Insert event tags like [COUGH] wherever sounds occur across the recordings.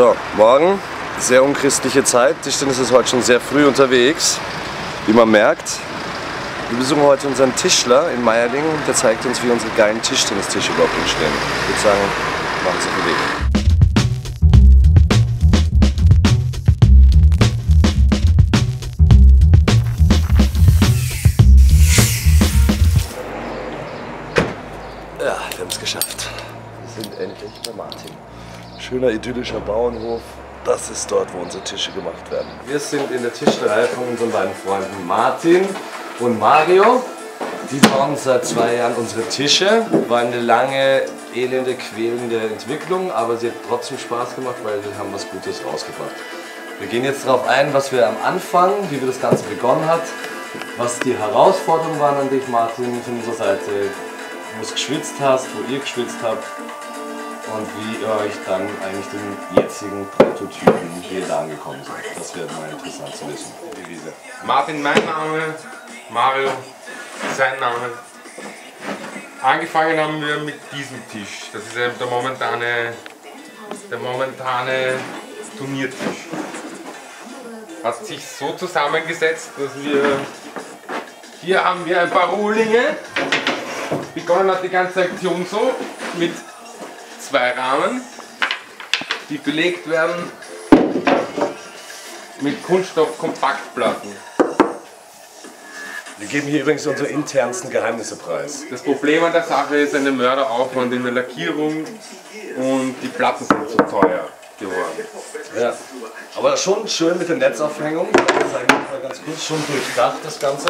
So, morgen, sehr unchristliche Zeit. Tischtennis ist heute schon sehr früh unterwegs, wie man merkt. Wir besuchen heute unseren Tischler in Meierling und der zeigt uns, wie unsere geilen Tischtennistische überhaupt entstehen. Ich würde sagen, machen Sie auf den Weg. Schöner idyllischer Bauernhof. Das ist dort, wo unsere Tische gemacht werden. Wir sind in der Tischlerei von unseren beiden Freunden Martin und Mario. Die bauen seit zwei Jahren unsere Tische. War eine lange, elende, quälende Entwicklung, aber sie hat trotzdem Spaß gemacht, weil wir haben was Gutes rausgebracht. Wir gehen jetzt darauf ein, was wir am Anfang, wie wir das Ganze begonnen hat, was die Herausforderungen waren an dich, Martin, von unserer Seite, wo du geschwitzt hast, wo ihr geschwitzt habt und wie ihr euch dann eigentlich den jetzigen Prototypen hier da angekommen seid. Das wäre mal interessant zu wissen. Martin, mein Name, Mario, sein Name. Angefangen haben wir mit diesem Tisch. Das ist der momentane, der momentane Turniertisch. Hat sich so zusammengesetzt, dass wir hier haben wir ein paar Rohlinge. Begonnen hat die ganze Aktion so mit zwei Rahmen, die belegt werden mit Kunststoff-Kompaktplatten. Wir geben hier übrigens unsere internsten Geheimnisse preis. Das Problem an der Sache ist eine Mörderaufwand in der Lackierung und die Platten sind zu teuer geworden. Ja. Aber schon schön mit der Netzaufhängung. Das zeige ich mal ganz kurz. Schon durchdacht das Ganze.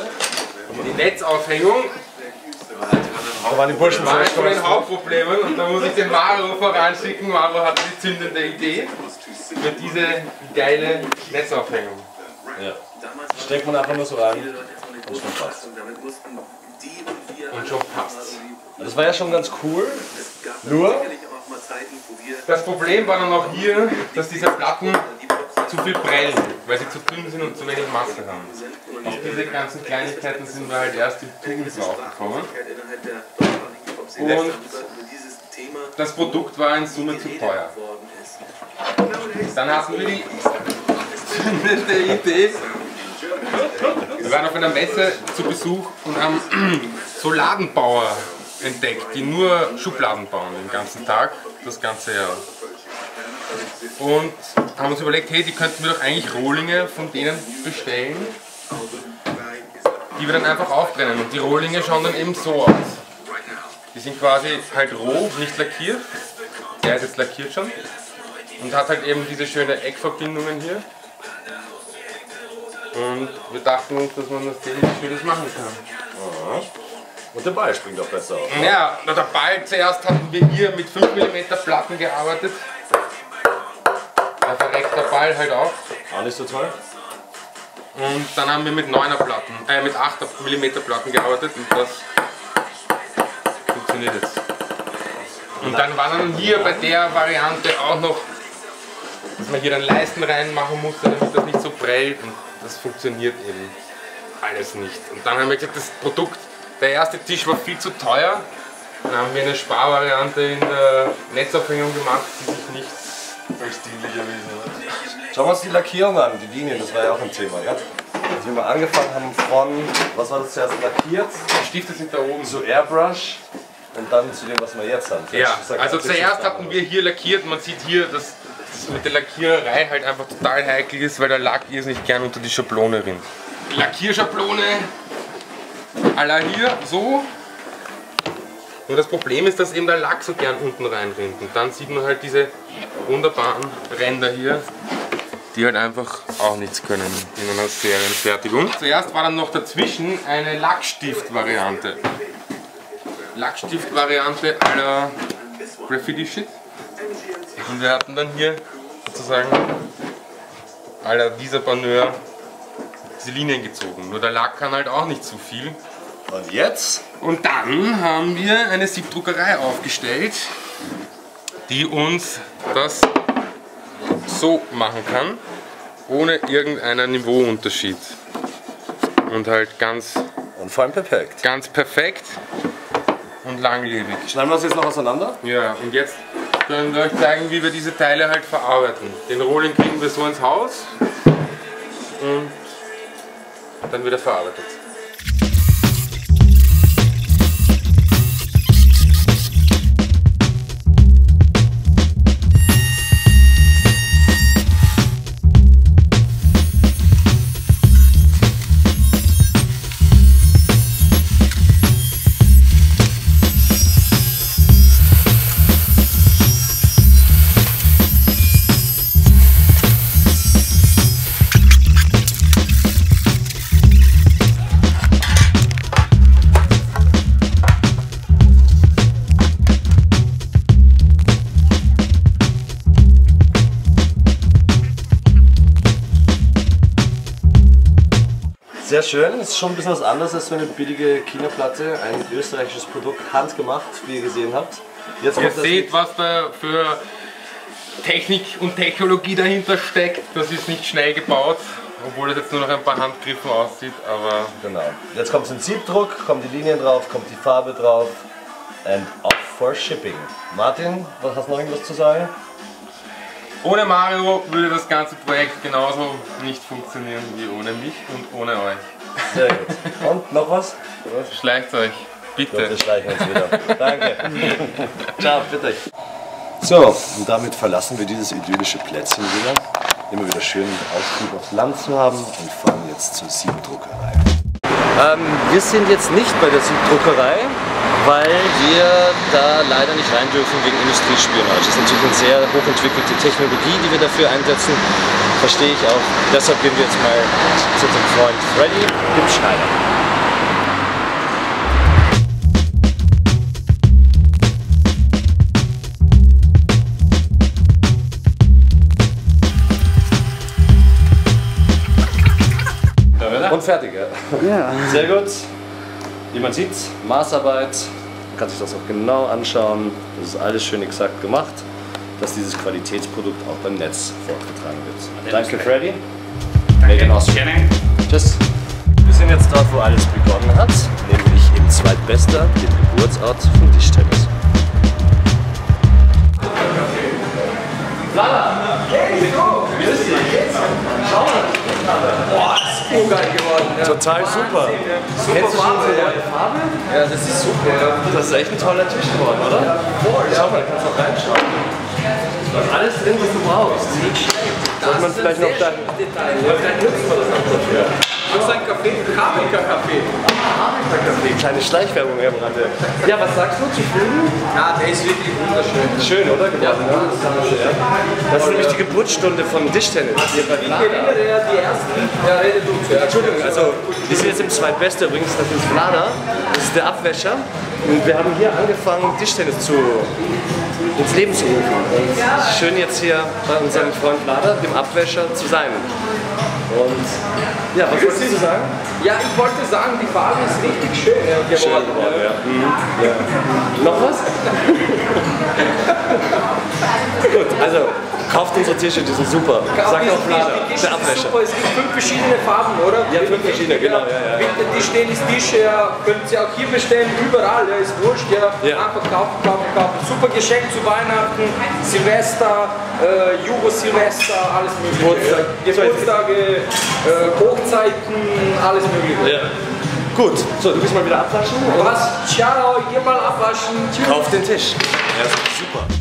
Die Netzaufhängung Da waren die Burschen war von den Hauptproblemen und da muss ich den Maro voranschicken. Maro hatte die zündende Idee für diese geile Netzaufhängung. Ja. Steckt man einfach nur so rein und schon passt. Und schon passt's. Das war ja schon ganz cool. Nur, Das Problem war dann auch hier, dass diese Platten zu viel prellen, weil sie zu dünn sind und zu wenig Masse haben. Auf diese ganzen Kleinigkeiten sind wir halt erst im Tun draufgekommen. Und das Produkt war in Summe zu teuer. Dann hatten wir die zündende Idee. Wir waren auf einer Messe zu Besuch und haben [CLEARS THROAT] so Ladenbauer entdeckt, die nur Schubladen bauen den ganzen Tag, das ganze Jahr. Und haben uns überlegt, hey, die könnten wir doch eigentlich Rohlinge von denen bestellen, die wir dann einfach aufbrennen. Und die Rohlinge schauen dann eben so aus. Die sind quasi halt roh, nicht lackiert. Der ist jetzt lackiert schon. Und hat halt eben diese schöne Eckverbindungen hier. Und wir dachten uns, dass man das ziemlich schönes machen kann. und der Ball springt auch besser auf. Ja, na, der Ball zuerst hatten wir hier mit 5 mm Platten gearbeitet. Da verreckt der Ball halt auch. Auch nicht so toll. Und dann haben wir mit 9er Platten, äh, mit 8 mm Platten gearbeitet und das funktioniert jetzt. Und dann war dann hier bei der Variante auch noch, dass man hier dann Leisten reinmachen musste, damit das nicht so prellt und das funktioniert eben alles nicht. Und dann haben wir gesagt, das Produkt, der erste Tisch war viel zu teuer. Dann haben wir eine Sparvariante in der Netzaufhängung gemacht, die sich nicht Als dienlich erwiesen. Schauen wir uns die Lackierung an, die Linien, das war ja auch ein Thema. Ja? Als wir mal angefangen haben von, was war das zuerst lackiert, Die Stifte sind da oben. zu Airbrush und dann zu dem, was wir jetzt haben. Ja, also zuerst hatten wir hier lackiert. Man sieht hier, dass das mit der Lackiererei halt einfach total heikel ist, weil der Lack ist nicht gern unter die Schablone rinnt. Lackierschablone à la hier, so. Nur das Problem ist, dass eben der Lack so gern unten reinrinnt. Und dann sieht man halt diese wunderbaren Ränder hier, die halt einfach auch nichts können in einer Serienfertigung. Zuerst war dann noch dazwischen eine Lackstift-Variante. Lackstift-Variante aller Graffiti-Shit. Und wir hatten dann hier sozusagen aller dieser Baneur diese Linien gezogen. Nur der Lack kann halt auch nicht zu viel. Und jetzt? Und dann haben wir eine Siebdruckerei aufgestellt, die uns das so machen kann, ohne irgendeinen Niveauunterschied. Und halt ganz, Und vor allem perfekt. ganz perfekt und langlebig. Schneiden wir das jetzt noch auseinander? Ja, und jetzt können wir euch zeigen, wie wir diese Teile halt verarbeiten. Den Rohling kriegen wir so ins Haus und dann wieder verarbeitet. Sehr schön, ist schon ein bisschen was anderes als so eine billige China-Platte. Ein österreichisches Produkt, handgemacht, wie ihr gesehen habt. Jetzt ihr seht, was da für Technik und Technologie dahinter steckt. Das ist nicht schnell gebaut, obwohl es jetzt nur noch ein paar Handgriffen aussieht, aber... Genau. Jetzt kommt es in Siebdruck, kommen die Linien drauf, kommt die Farbe drauf. And off for shipping. Martin, was hast du noch irgendwas zu sagen? Ohne Mario würde das ganze Projekt genauso nicht funktionieren wie ohne mich und ohne euch. Sehr gut. Und noch was? Schleicht euch, bitte. Wir schleichen uns wieder. Danke. [LAUGHS] Ciao, bitte. So, und damit verlassen wir dieses idyllische Plätzchen wieder. Immer wieder schön Ausflug aufs Land zu haben und fahren jetzt zur Siebdruckerei. Ähm, wir sind jetzt nicht bei der Siebdruckerei, weil wir da leider nicht rein dürfen wegen Industriespionage. Das ist natürlich eine sehr hochentwickelte Technologie, die wir dafür einsetzen. Verstehe ich auch. Deshalb gehen wir jetzt mal zu unserem Freund Freddy, dem Schneider. Und fertig, ja. Ja. Sehr gut. Wie man sieht, Maßarbeit, man kann sich das auch genau anschauen. Das ist alles schön exakt gemacht, dass dieses Qualitätsprodukt auch beim Netz fortgetragen wird. Danke, Freddy. Megan Austrian. Tschüss. Wir sind jetzt dort, wo alles begonnen hat, nämlich im Zweitbester, dem Geburtsort von Tischtennis. Ja. Total super. Super Kennst du schon Farbe, so neue Farbe? Ja, das ist super. Das ist echt ein toller Tisch geworden, oder? Ja. Schau mal, kannst du auch reinschauen. Da ist alles drin, was du brauchst. Sollte man vielleicht noch da... Ja, vielleicht nutzen wir das noch dafür. Du hast einen Kaffee, Harika-Kaffee. Harika-Kaffee, kleine Schleichwerbung hier am Rande. Ja, was sagst du zu Filmen? Ja, der ist wirklich wunderschön. Schön, oder? Geworden, ja, ne? Das ist nämlich die Geburtsstunde von Tischtennis. Ich erinnere die ersten. Ja, rede du zuerst. Entschuldigung, also wir sind jetzt im Zweitbester übrigens, das ist Vlada, das ist der Abwäscher. Und wir haben hier angefangen, Tischtennis zu, ins Leben zu rufen. Und schön jetzt hier bei unserem Freund Vlada, dem Abwäscher, zu sein. Und ja, was wolltest du sagen? Ja, ich wollte sagen, die Farbe ist richtig schön geworden. Schön geworden, ja. Mhm. ja. Noch was? [LAUGHS] Gut, also kauft unsere Tische, die sind super. Sag auch Vlada, der Abwäscher. Super. Es gibt fünf verschiedene Farben, oder? Ja, fünf verschiedene, genau. Ja, ja, ja. Bitte Tischtennis-Tisch, ja, könnt ihr auch hier bestellen, überall, ja, ist wurscht, ja. Einfach kaufen, kaufen, kaufen. Super Geschenk zu Weihnachten, Silvester, äh, Juro-Silvester, alles mögliche. Geburtstag. Geburtstage, äh, Hochzeiten, alles mögliche. Ja. Gut, so, du gehst mal wieder abwaschen. Was? Ciao, geh mal abwaschen. Tschüss. Kauf den Tisch. Ja, super.